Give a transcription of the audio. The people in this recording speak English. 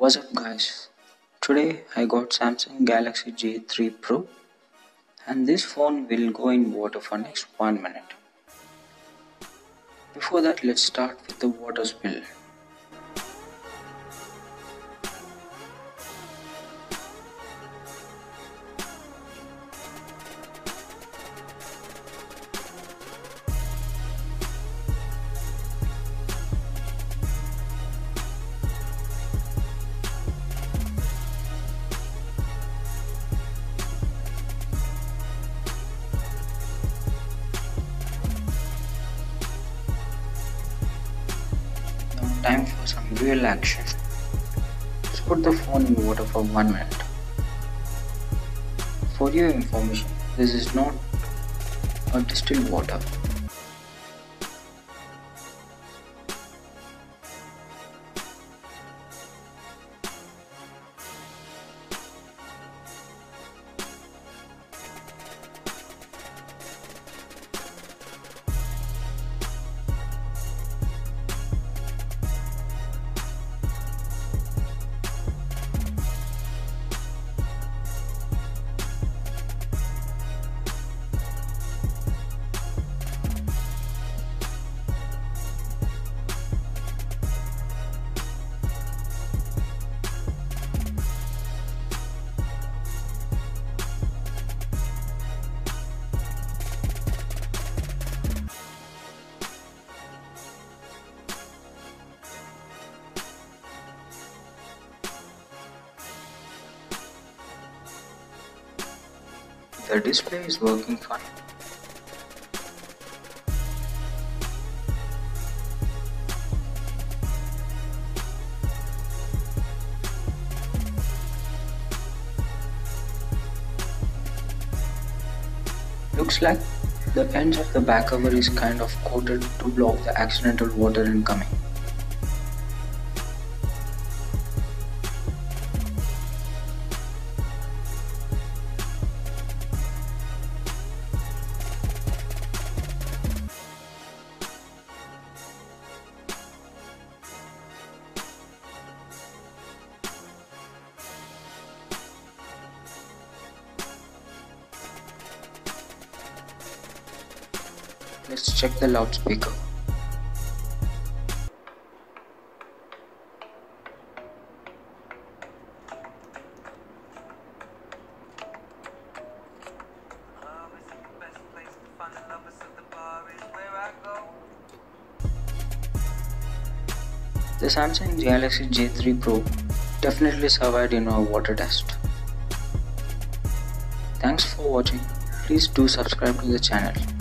What's up guys? Today I got Samsung Galaxy J3 Pro and this phone will go in water for next 1 minute. Before that let's start with the water spill. Time for some real action. Let's put the phone in water for 1 minute. For your information, this is not a distilled water. The display is working fine. Looks like the ends of the back cover is kind of coated to block the accidental water incoming. Is check the loudspeaker. The Samsung Galaxy J3 Pro definitely survived in our water test. Thanks for watching. Please do subscribe to the channel.